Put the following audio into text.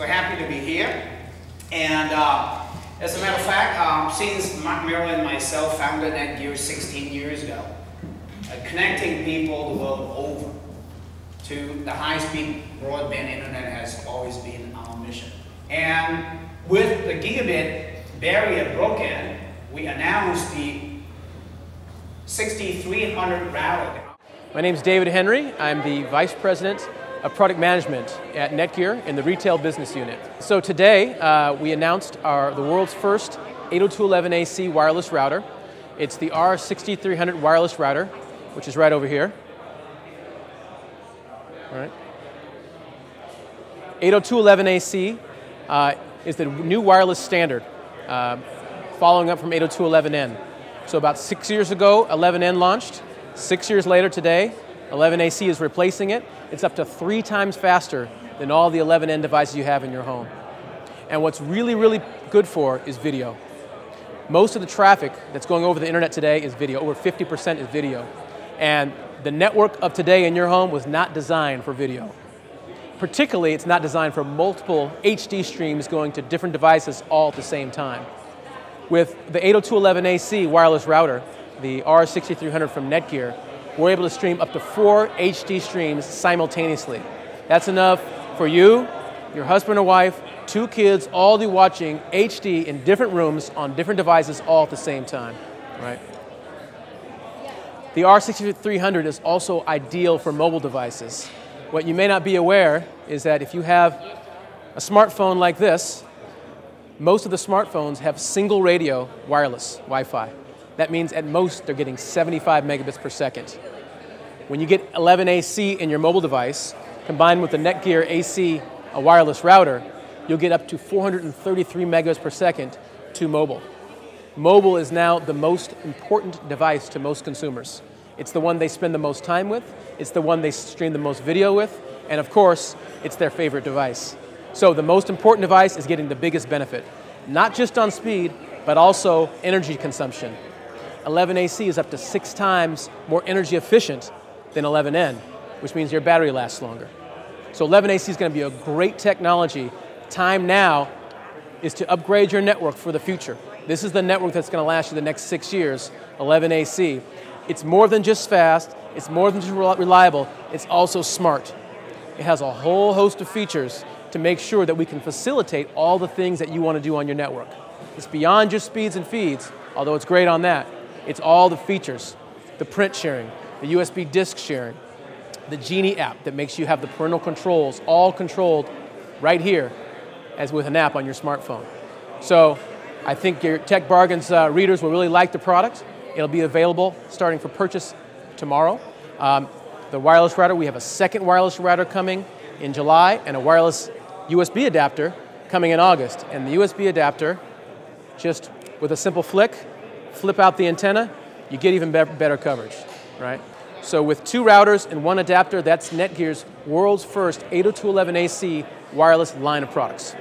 So happy to be here. And uh, as a matter of fact, um, since Mark Merrill and myself founded Netgear 16 years ago, uh, connecting people the world over to the high-speed broadband internet has always been our mission. And with the gigabit barrier broken, we announced the 6300 router. My name is David Henry. I'm the Vice President of Product Management at Netgear in the Retail Business Unit. So today uh, we announced our, the world's first 802.11ac wireless router. It's the R6300 wireless router, which is right over here. All right. 802.11ac uh, is the new wireless standard, uh, following up from 802.11n. So about six years ago, 11n launched. Six years later today, 11AC is replacing it. It's up to three times faster than all the 11N devices you have in your home. And what's really, really good for is video. Most of the traffic that's going over the internet today is video. Over 50% is video. And the network of today in your home was not designed for video. Particularly, it's not designed for multiple HD streams going to different devices all at the same time. With the 802.11ac wireless router, the R6300 from Netgear, we're able to stream up to four HD streams simultaneously. That's enough for you, your husband or wife, two kids, all be watching HD in different rooms on different devices all at the same time, right? The R6300 is also ideal for mobile devices. What you may not be aware is that if you have a smartphone like this, most of the smartphones have single radio wireless Wi-Fi. That means at most they're getting 75 megabits per second. When you get 11AC in your mobile device, combined with the Netgear AC a wireless router, you'll get up to 433 megabits per second to mobile. Mobile is now the most important device to most consumers. It's the one they spend the most time with, it's the one they stream the most video with, and of course, it's their favorite device. So the most important device is getting the biggest benefit, not just on speed, but also energy consumption. 11AC is up to six times more energy efficient than 11N, which means your battery lasts longer. So 11AC is going to be a great technology. Time now is to upgrade your network for the future. This is the network that's going to last you the next six years, 11AC. It's more than just fast, it's more than just reliable, it's also smart. It has a whole host of features to make sure that we can facilitate all the things that you want to do on your network. It's beyond just speeds and feeds, although it's great on that. It's all the features, the print sharing, the USB disk sharing, the Genie app that makes you have the parental controls all controlled right here as with an app on your smartphone. So I think your Tech Bargains uh, readers will really like the product. It'll be available starting for purchase tomorrow. Um, the wireless router, we have a second wireless router coming in July and a wireless USB adapter coming in August. And the USB adapter, just with a simple flick, flip out the antenna, you get even be better coverage, right? So with two routers and one adapter, that's Netgear's world's first 802.11ac wireless line of products.